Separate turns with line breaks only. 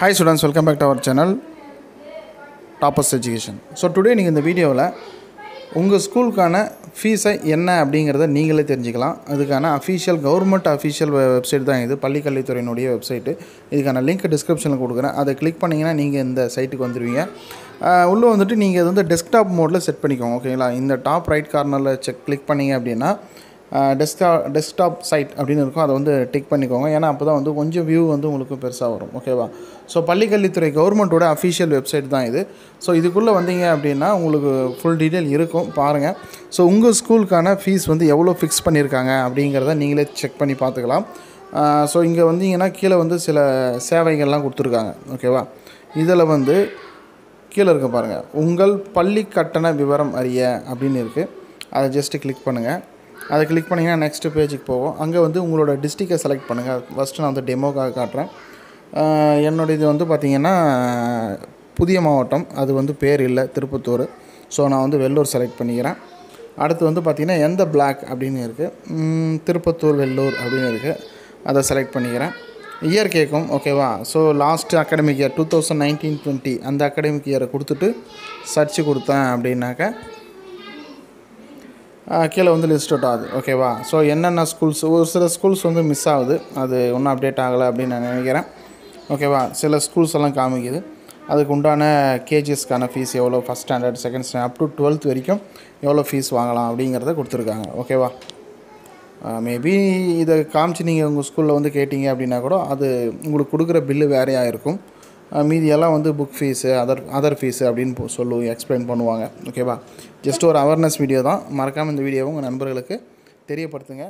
Hi students welcome back to our channel toppers education so today நீங்கள் இந்த வீடியோவில் உங்கள் ஸ்கூலுக்கான ஃபீஸை என்ன அப்படிங்கிறத நீங்களே தெரிஞ்சுக்கலாம். அதுக்கான அஃபீஷியல் கவர்மெண்ட் அஃபீஷியல் வெப்சைட் தான் இது. பள்ளிக்கல்வித்துறையினுடைய வெப்சைட்டு இதுக்கான லிங்க் டிஸ்கிரிப்ஷனில் கொடுக்குறேன். அதை கிளிக் பண்ணிங்கன்னா நீங்கள் இந்த சைட்டுக்கு வந்துடுவீங்க உள்ளே வந்துட்டு நீங்கள் இது வந்து டெஸ்க்டாப் மோடில் செட் பண்ணிக்கோங்க ஓகேங்களா இந்த டாப் ரைட் கார்னரில் செக் கிளிக் பண்ணிங்க அப்படின்னா டெஸ்க்டாப் டெஸ்க்டாப் சைட் அப்படின்னு இருக்கும். அதை வந்து டிக் பண்ணிக்கோங்க. ஏன்னா அப்போ தான் வந்து கொஞ்சம் வியூ வந்து உங்களுக்கு பெருசாக வரும். ஓகேவா ஸோ பள்ளிக்கல்வித்துறை கவர்மெண்ட்டோட அஃபிஷியல் வெப்சைட் தான் இது. ஸோ இதுக்குள்ளே வந்தீங்க அப்படின்னா உங்களுக்கு ஃபுல் டீட்டெயில் இருக்கும். பாருங்கள் ஸோ உங்கள் ஸ்கூலுக்கான ஃபீஸ் வந்து எவ்வளோ ஃபிக்ஸ் பண்ணியிருக்காங்க அப்படிங்கிறத நீங்களே செக் பண்ணி பார்த்துக்கலாம். ஸோ இங்கே வந்தீங்கன்னா கீழே வந்து சில சேவைகள்லாம் கொடுத்துருக்காங்க. ஓகேவா இதில் வந்து கீழே இருக்க பாருங்கள் உங்கள் பள்ளி கட்டண விவரம் அறிய அப்படின்னு இருக்குது அதை ஜஸ்ட்டு கிளிக் பண்ணுங்கள் அதை கிளிக் பண்ணிங்கன்னா நெக்ஸ்ட் பேஜுக்கு போவோம். அங்கே வந்து உங்களோட டிஸ்ட்ரிக்கை செலக்ட் பண்ணுங்கள் ஃபஸ்ட்டு நான் வந்து டெமோக்காக காட்டுறேன். ஆஹ் என்னோட இது வந்து பார்த்திங்கன்னா புதிய மாவட்டம். அது வந்து பேர் இல்லை திருப்பத்தூர். ஸோ நான் வந்து வெள்ளூர் செலக்ட் பண்ணிக்கிறேன். அடுத்து வந்து பார்த்திங்கன்னா எந்த பிளாக் அப்படின்னு இருக்குது திருப்பத்தூர் வெள்ளூர் அப்படின்னு இருக்குது அதை செலக்ட் பண்ணிக்கிறேன். இயர் கேட்கும் ஓகேவா so last academic year two thousand nineteen twenty அந்த அகாடமிக் இயரை கொடுத்துட்டு சர்ச் கொடுத்தேன் அப்படின்னாக்க கீழே வந்து லிஸ்ட் அவுட் ஆகுது ஓகேவா ஸோ என்னென்ன ஸ்கூல்ஸ் ஒரு சில ஸ்கூல்ஸ் வந்து மிஸ் ஆகுது. அது ஒன்றும் அப்டேட் ஆகலை அப்படின்னு நான் நினைக்கிறேன். ஓகேவா சில ஸ்கூல்ஸ் எல்லாம் காமிக்குது. அதுக்கு உண்டான கேஜிஎஸ்க்கான ஃபீஸ் எவ்வளோ? First standard second standard up to twelfth வரைக்கும் எவ்வளோ ஃபீஸ் வாங்கலாம் அப்படிங்கிறத கொடுத்துருக்காங்க. ஓகேவா மேபி இதை காமிச்சு நீங்கள் உங்கள் ஸ்கூலில் வந்து கேட்டிங்க அப்படின்னா கூட அது உங்களுக்கு கொடுக்குற பில்லு வேறையாக இருக்கும். மீதியெல்லாம் வந்து book fees other other fees அப்படின்னு சொல்லு எக்ஸ்பிளைன் பண்ணுவாங்க. ஓகேவா ஜஸ்ட் ஒரு அவேர்னஸ் வீடியோ தான். மறக்காமல் இந்த வீடியோவை உங்கள் நண்பர்களுக்கு தெரியப்படுத்துங்க.